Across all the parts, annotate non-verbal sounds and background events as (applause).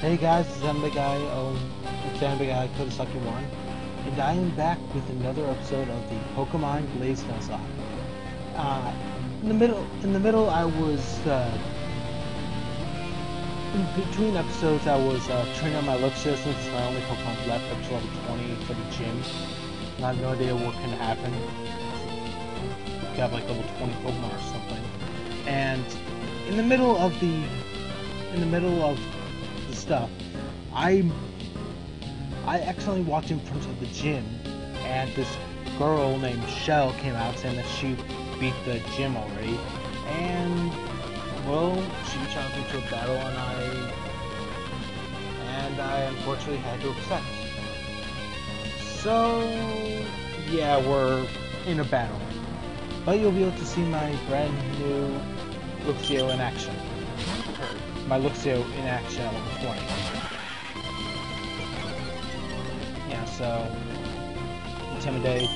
Hey guys, it's Anime Guy, oh, it's Anime Guy Kurosaki 1, and I am back with another episode of the Pokemon Glazed Nuzlocke. Uh, in the middle, in the middle I was, uh, in between episodes I was, uh, training on my Luxio since it's my only Pokemon left up to level 20 for the gym. And I have no idea what can happen. Have like level 20 Pokemon or something. And in the middle of the, in the middle of the stuff, I I accidentally walked in front of the gym, and this girl named Shell came out saying that she beat the gym already, and well, she challenged me to a battle, and I and I unfortunately had to accept. So yeah, we're in a battle, but you'll be able to see my brand new Luxio in action my Luxio in action at level 20. Yeah, so Intimidate.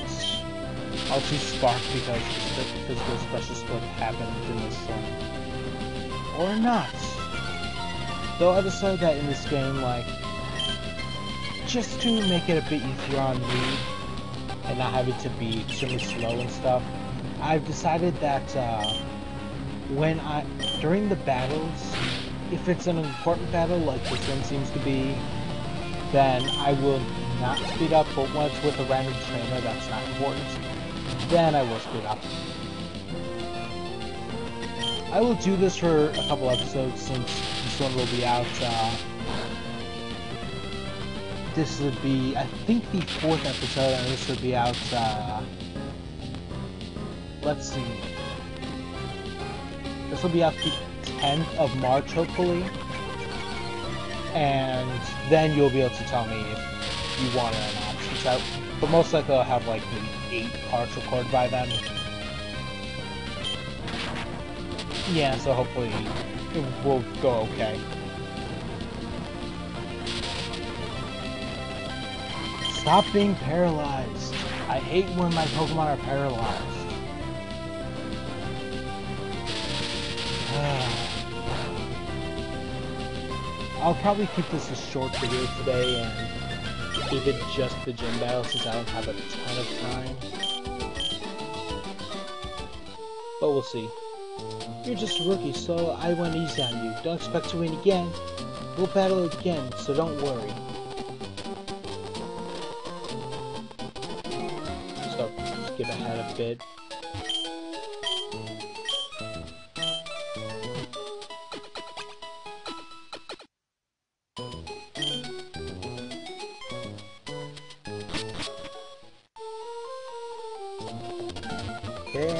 I'll choose Spark because the physical special split happened in this one. Or not. Though I decided that in this game, like, just to make it a bit easier on me, and not having to be extremely slow and stuff, I've decided that uh, when I, during the battles, if it's an important battle like this one seems to be, then I will not speed up, but once with a random trainer that's not important, then I will speed up. I will do this for a couple episodes since this one will be out, uh, this would be, I think the fourth episode, and this would be out, uh, let's see, this will be out the 10th of March, hopefully. And then you'll be able to tell me if you want it or not. Since I, but most likely I'll have like maybe 8 parts recorded by then. Yeah, so hopefully it will go okay. Stop being paralyzed. I hate when my Pokemon are paralyzed. (sighs) (sighs) I'll probably keep this a short video today and keep it just the gym battle since I don't have a ton of time. But we'll see. You're just a rookie, so I went easy on you. Don't expect to win again. We'll battle again, so don't worry. Just skip ahead a bit.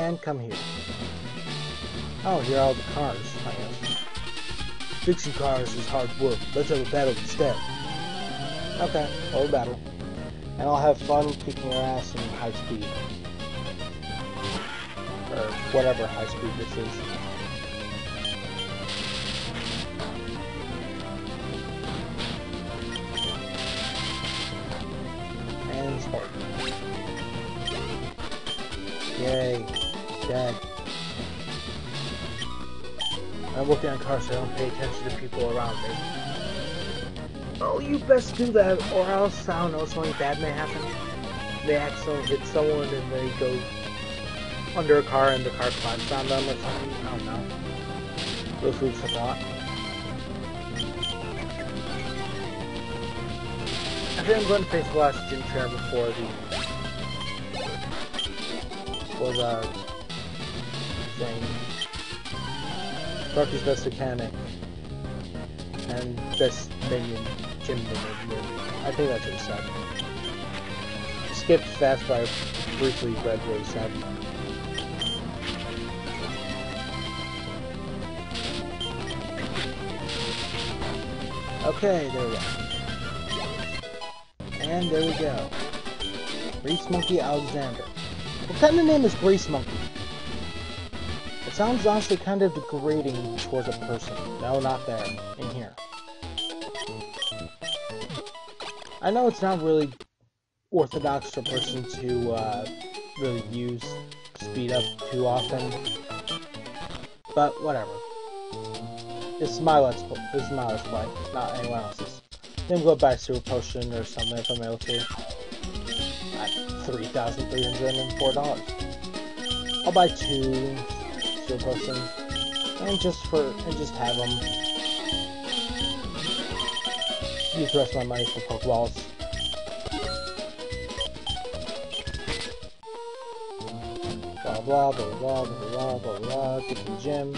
And come here. Oh, here are all the cars, I guess. Fixing cars is hard work. Let's have a battle instead. Okay, hold battle. And I'll have fun kicking your ass in high speed. Or whatever high speed this is. I'm cars so I don't pay attention to people around me. Oh, you best do that, or else, I don't know, something bad may happen. They accidentally hit someone and they go under a car and the car climbs on them or something. I don't know. Those foods for thought. I think I'm going to face the last gym trainer before the for the thing. Rocky's best mechanic. And best minion, gym minion. I think that's what said. Skipped fast, I briefly read what said. Okay, there we go. And there we go. Grease Monkey Alexander. What kind of name is Grease Monkey? Sounds honestly kind of degrading towards a person. No, not there. In here. I know it's not really orthodox for a person to uh, really use speed up too often, but whatever. This is my let's play. This is my let's play, not anyone else's. Then go buy a super potion or something if I'm able to. At three thousand three hundred and four dollars. I'll buy two potions and just for and just have them. Use the rest of my money for Pokeballs. Blah blah blah blah blah blah blah blah. Get to the gym.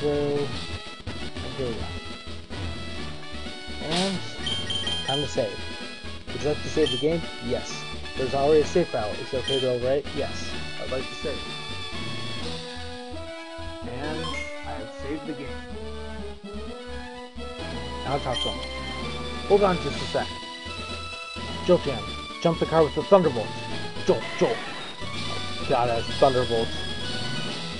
Through. And here we go. And time to save. Would you like to save the game? Yes. There's already a save file. Is it okay to overwrite? Yes. I'd like to save. Now talk to him. Hold on just a sec. Jolteon, jump the car with the Thunderbolts. Jolt, Jolt. That's Thunderbolts.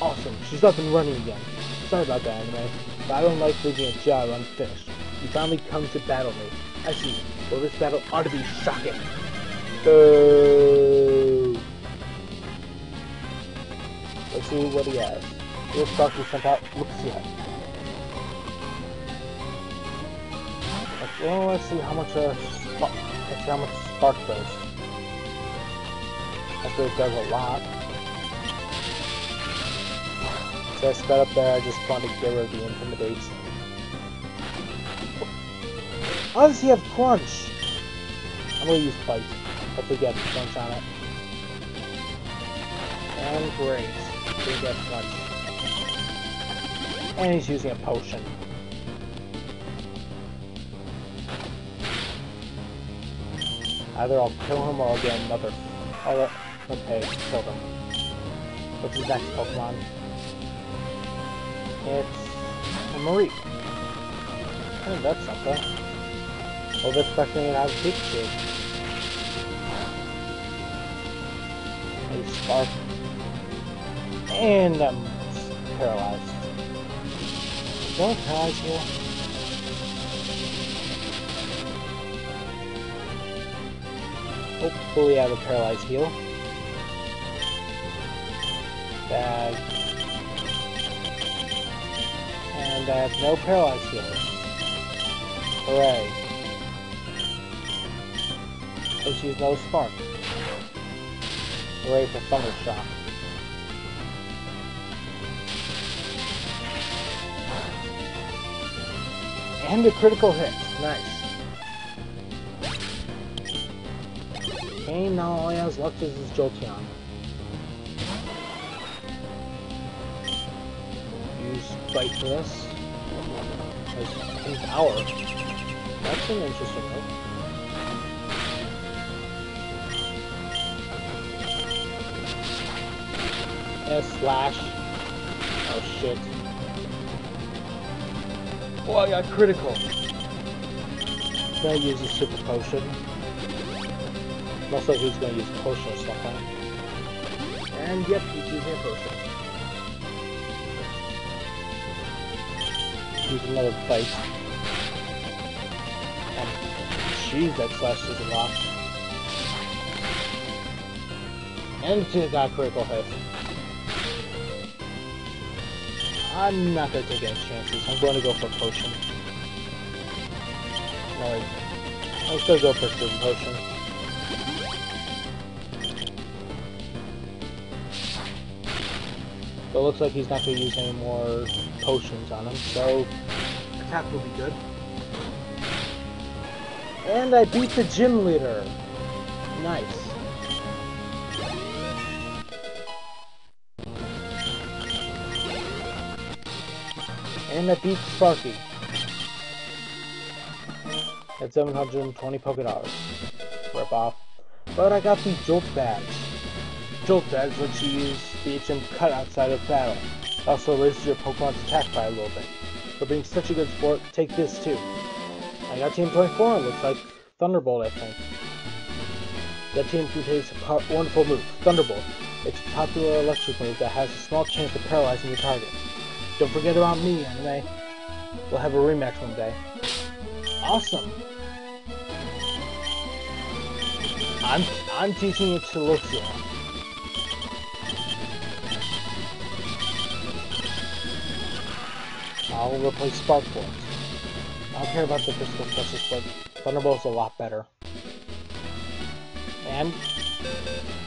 Awesome. She's up and running again. Sorry about that, anime, but I don't like leaving a job unfinished. You finally come to battle me. I see. Well, this battle ought to be shocking. Boo! Let's see what he has. Sparky sent out. Let's well, let's see how much uh, spark. Let's see how much spark does. Actually, it does a lot. So I sped up there. I just wanted to get rid of the intimidates. How does he have crunch? I'm gonna use bite. Hopefully get crunch on it. And great. We get crunch. And he's using a potion. Either I'll kill him or I'll get another. Oh, okay, kill him. What's his next Pokemon? It's a Mareep. Oh, that's something. I was expecting it to have Pikachu. A Spark. And I'm paralyzed. Don't paralyze here. Hopefully I have a paralyzed heal. Bad. And I have no paralyzed healers. Hooray. Let's use no spark. Hooray for Thunder Shock. And a critical hit. Nice. Now all he has left is his Jolteon. Use Bite for this. His hour. That's an interesting move. And slash. Oh shit. Oh, I got critical. Use a super potion. Looks like he's gonna use potion or something. And yep, he's using a potion. Use another bite. And jeez, that slash is a lot. And he got critical hit. I'm not gonna take any chances. I'm going to go for potion. No, I'm just gonna go for potion. It looks like he's not gonna use any more potions on him, so attack will be good. And I beat the gym leader. Nice. And I beat Sparky. At 720 Poké Dollars. Rip off. But I got the Jolt Badge. Jolt Badge lets you use the HM cut outside of battle. Also raises your Pokemon's attack by a little bit. For being such a good sport, take this too. I got TM24 and looks like Thunderbolt, I think. That team contains a wonderful move, Thunderbolt. It's a popular electric move that has a small chance of paralyzing your target. Don't forget about me, anime. We'll have a rematch one day. Awesome! I'm I'm teaching it to Luxio. I'll replace Spark Force. I don't care about the Physical Special but Thunderbolt's a lot better. And,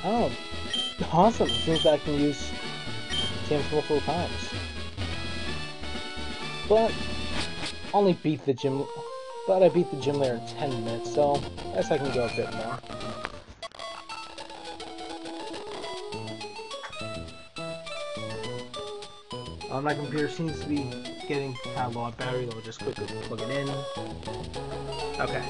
oh, awesome. It seems I can use TMs multiple times. But, only beat the gym, but I beat the gym leader in 10 minutes, so I guess I can go a bit more. Uh, my computer seems to be getting of low battery, I'll just quickly plug it in. Okay.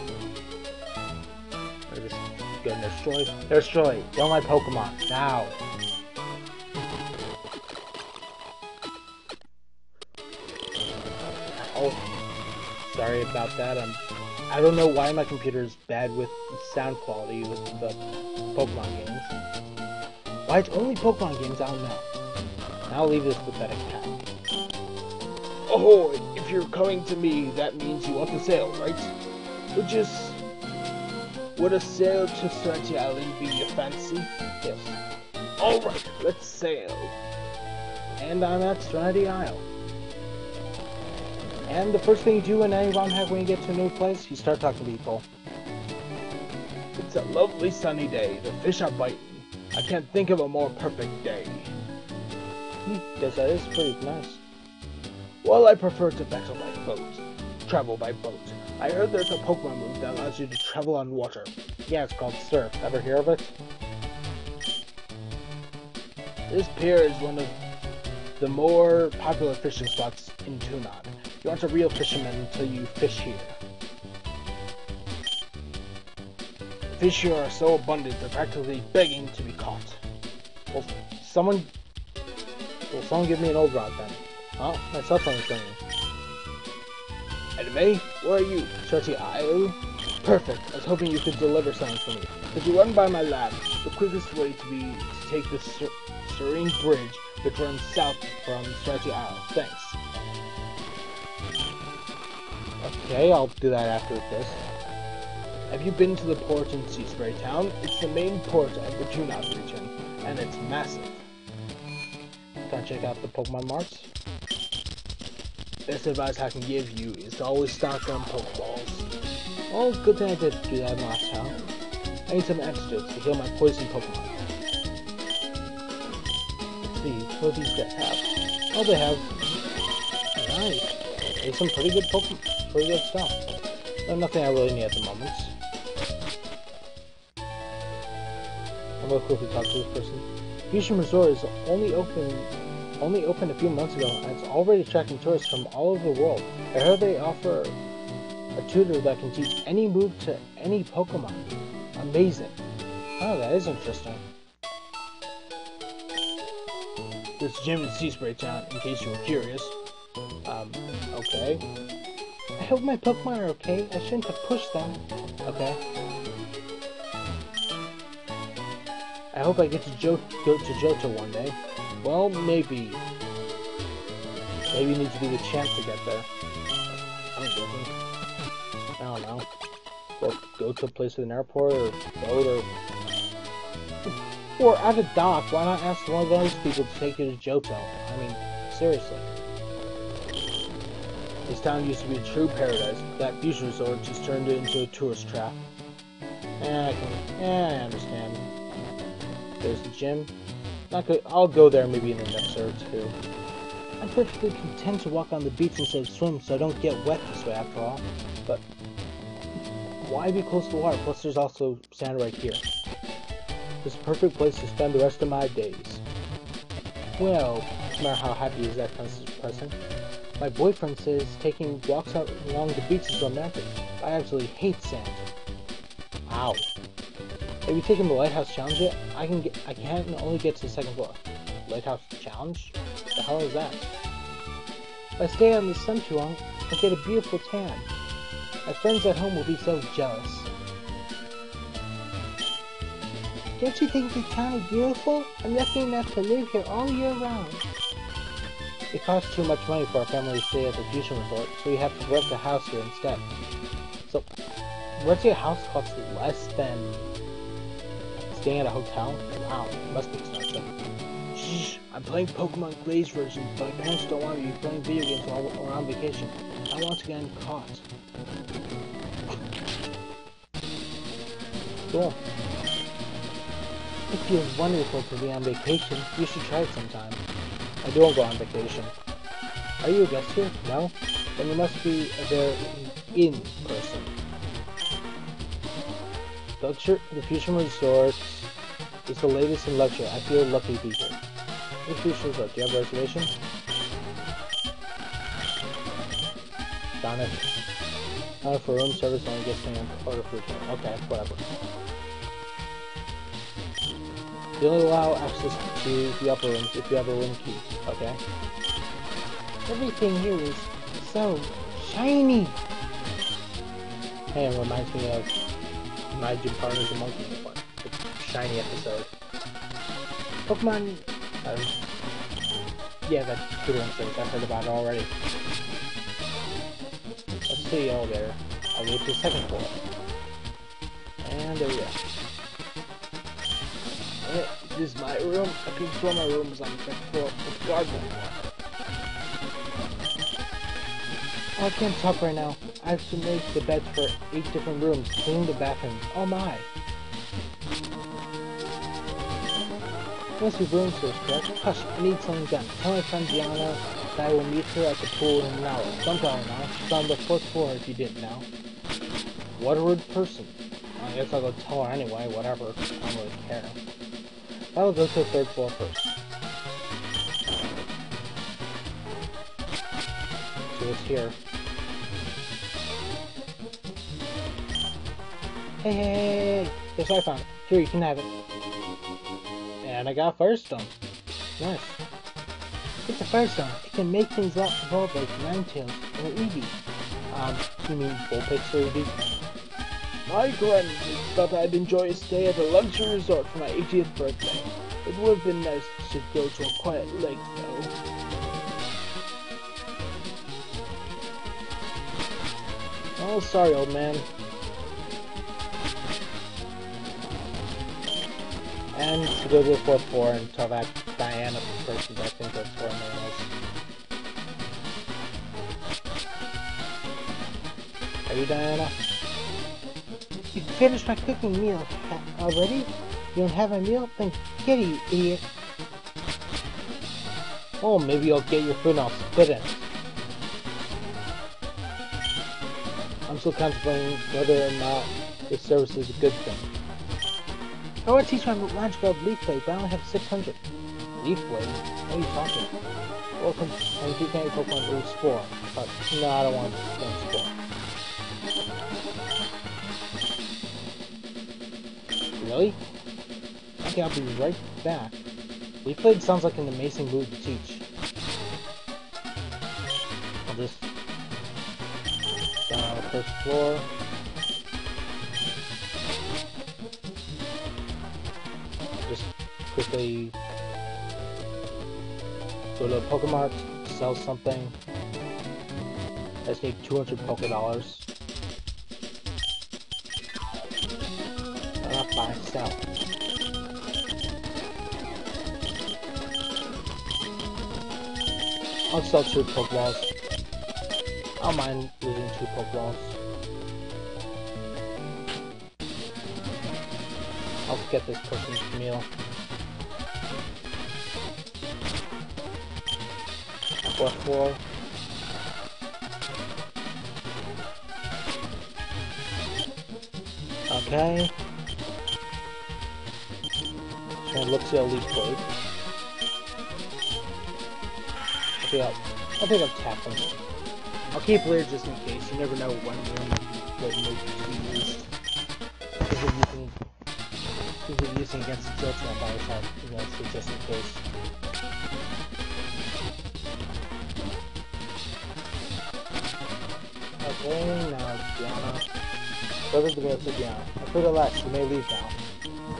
They're just getting destroyed. They're destroyed. Kill my Pokemon. Now. Oh. Sorry about that. I'm I don't know why my computer is bad with sound quality with the Pokemon games. Why it's only Pokemon games, I don't know. I'll leave this pathetic cat. Oh, if you're coming to me, that means you want to sail, right? Which is... Would a sail to Serenity Island be your fancy? Yes. Alright, let's sail. And I'm at Serenity Isle. And the first thing you do in any ROM hack when you get to a new place, you start talking to people. It's a lovely sunny day. The fish are biting. I can't think of a more perfect day. Hmm, guess that is pretty nice. Well, I prefer to battle by boat. Travel by boat. I heard there's a Pokemon move that allows you to travel on water. Yeah, it's called Surf. Ever hear of it? This pier is one of the more popular fishing spots in Tunod. You aren't a real fisherman until you fish here. The Fish here are so abundant they're practically begging to be caught. Well, someone... Will someone give me an old rod then? Oh, my cell phone is ringing. Anime, where are you? Serenity Isle? Perfect. I was hoping you could deliver something for me. Could you run by my lab? The quickest way to be to take the Ser Serene Bridge, which runs south from Serenity Isle. Thanks. Okay, I'll do that after this. Have you been to the port in Sea Spray Town? It's the main port of the Tunod region, and it's massive. Can I check out the Pokemon Marts? Best advice I can give you is to always stock on Pokeballs. Oh, good thing I did do that last time. I need some antidotes to heal my poison Pokemon. Let's see, what these guys have? Oh, they have... Nice. They have some pretty good Pokemon, pretty good stuff. But nothing I really need at the moment. I'm gonna quickly talk to this person. Fusion Resort is only open only opened a few months ago and it's already attracting tourists from all over the world. I heard they offer a tutor that can teach any move to any Pokemon. Amazing. Oh, that is interesting. This gym in Sea Spray Town, in case you were curious. Um, okay. I hope my Pokemon are okay. I shouldn't have pushed them. Okay. I hope I get to go to Johto one day. Well, maybe. Maybe you need to be the champ to get there. I'm joking. I don't know. Go, go to a place with an airport or boat or... Or at a dock, why not ask one of those people to take you to Johto? I mean, seriously. This town used to be a true paradise, but that fusion resort just turned it into a tourist trap. Eh, I can, eh, I understand. There's the gym. Not good. I'll go there maybe in the next or two. I'm perfectly content to walk on the beach instead of swim, so I don't get wet this way after all. But why be close to the water? Plus, there's also sand right here. It's a perfect place to spend the rest of my days. Well, no matter how happy is that comes depressing. My boyfriend says taking walks out along the beach is romantic. I actually hate sand. Ow. Have you taken the lighthouse challenge yet? I can get I can only get to the second floor. Lighthouse challenge? What the hell is that? If I stay on the sun too long, I'll get a beautiful tan. My friends at home will be so jealous. Don't you think the town is beautiful? I'm lucky enough to live here all year round. It costs too much money for our family to stay at the fusion resort, so we have to rent a house here instead. So, renting your house costs less than staying at a hotel? Wow, must be expensive. Shh, I'm playing Pokemon Glaze version, but my parents don't want me playing video games while we're on vacation. I want to get caught. Cool. It feels wonderful to be on vacation. You should try it sometime. I don't go on vacation. Are you a guest here? No? Then you must be there in person. The, the Fusion Resort is the latest in luxury. I feel lucky to be here. The Fusion Resort, do you have a reservation? Darn it. Uh, for room service only gets me on order food. Okay, whatever. You only allow access to the upper rooms if you have a room key, okay? Everything here is so shiny! Hey, it reminds me of my gym partners and monkey one. The shiny episode. Pokemon um, yeah, that's good instance. I've heard about it already. Let's see the elevator. I'll get to the second floor. And there we go. This is my room. I could swear my room is on the second floor. It's garden. I can't talk right now. I have to make the beds for eight different rooms, clean the bathrooms. Oh my! Must be room service, correct? Hush, I need something done. Tell my friend Diana that I will meet her at the pool in an hour. Don't her now. She's on the fourth floor if you didn't know. What a rude person. I guess I'll go tell her anyway, whatever. I don't really care. I will go to the third floor first. See what's here. Hey, hey, hey, hey! Guess I found? it. Here, you can have it. And I got Firestone. Nice. It's a Firestone. It can make things up evolve like Ninetales or Eevee. Um, you mean Vulpix or Eevee? My Glenn thought I'd enjoy a stay at a luxury resort for my 80th birthday. It would have been nice to go to a quiet lake, though. Oh, sorry, old man. And to go to the fourth floor and tell that Diana person, I think that's her name is. Are you Diana? You finished my cooking meal uh, already? You don't have a meal? Then get it, you idiot. Oh, maybe I'll get your food and I'll spit it. I'm still contemplating whether or not this service is a good thing. Oh, I want to teach my lunch called Leaf Blade, but I only have 600. Leaf Blade? What are you talking about? Welcome, and keep getting Pokemon Blue Spore. But, no, I don't want to Spore. Really? Okay, I'll be right back. Leaf Blade sounds like an amazing move to teach. I'll just... Down on the first floor. Quickly go to Pokemart, sell something. Let's make 200 Poké Dollars. Not buy, sell. I'll sell two Pokeballs. I don't mind losing two Pokeballs. I'll get this person's meal. Fourth floor. Okay. Trying to look to a leaf blade. I think I'll, I think I'll tap. I'll keep Blair just in case. You never know when you're going to be used. Because if using, because if using against the Jolteon by yourself, you know, so just in case. Okay, now Diana. Further to go to Diana. I put Alex, you may leave now.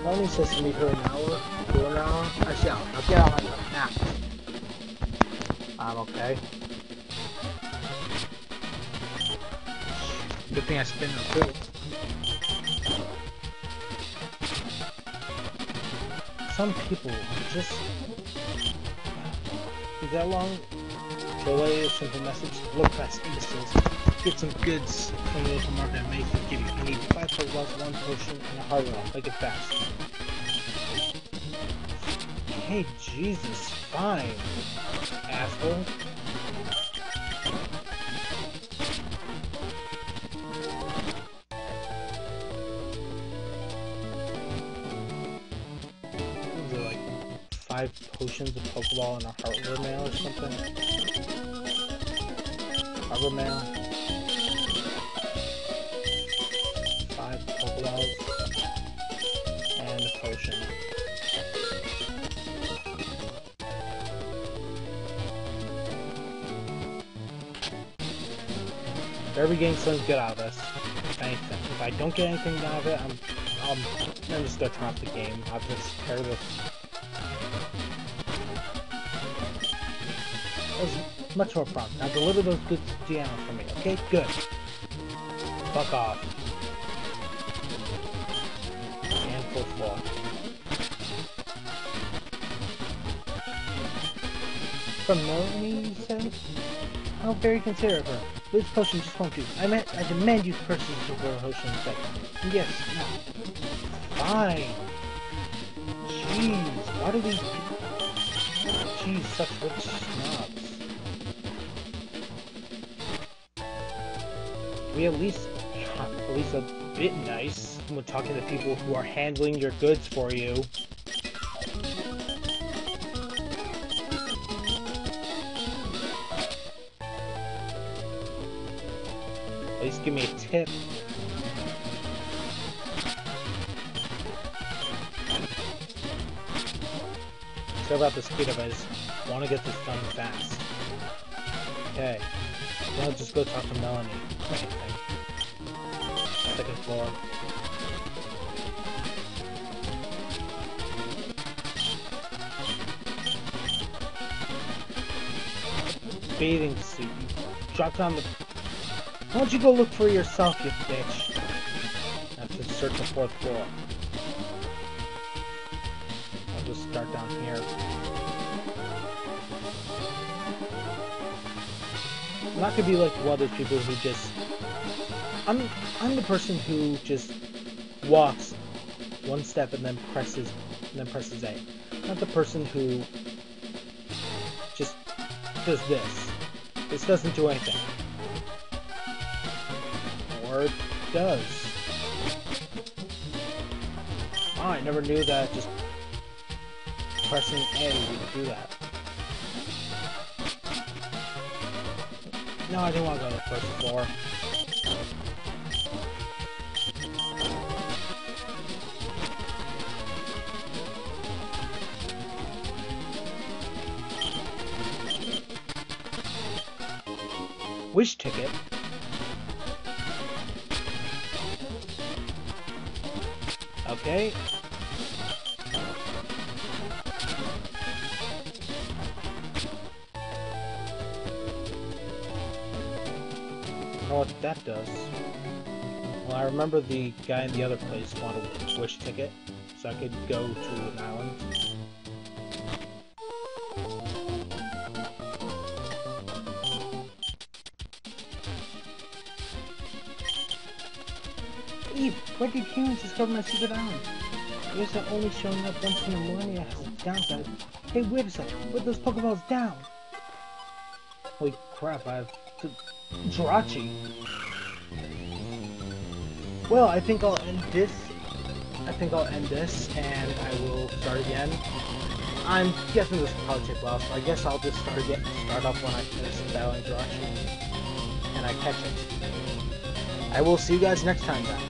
Melanie says to meet her an hour, to an hour. Actually, I'll, I'll get out my now. I'm okay. Good thing I spin the too. Some people just that long. Relay a simple message. Low class imbeciles. Get some goods from the local market and make. I need five Pokeballs, one potion, and a hard roll. Make it fast. Hey, Jesus, fine, asshole. Five potions of Pokeball and a Heartwood Mail or something? Harbor Mail. Be getting something good out of this. Anything. If I don't get anything out of it, I'm I'm gonna just go turn off the game. I'll just tear the That much more fun. Now deliver those goods to for me, okay? Good. Fuck off. And full floor. From you say? How very considerate of her. This potion just won't do. I meant, I demand you purchase the potion instead. Yes, now. Fine. Jeez, why do these people... Jeez, such rich snobs. We at least, at least a bit nice when talking to people who are handling your goods for you. Give me a tip. So about the speed it, I just want to get this done fast. Okay. Now just go talk to Melanie. Second floor. Bathing suit. You dropped on the... Why don't you go look for yourself, you bitch? I have to search the fourth floor. I'll just start down here. I'm not gonna be like of those people who just. I'm I'm the person who just walks one step and then presses and then presses A. Not the person who just does this. This doesn't do anything. Does. Oh, I never knew that just pressing A would do that. No, I didn't want to go to the first floor. Wish ticket? Okay. what that does. Well, I remember the guy in the other place wanted a wish ticket, so I could go to an island. Where did humans discover my secret island? Guess I'm only showing up once in a millennia has a downside. Hey, wait a second, put those Pokeballs down! Holy crap, I have to... Jirachi. Well, I think I'll end this. I think I'll end this, and I will start again. I'm guessing this will probably take while, so I guess I'll just start again. Start off when I finish battling Jirachi, and I catch it. I will see you guys next time, guys.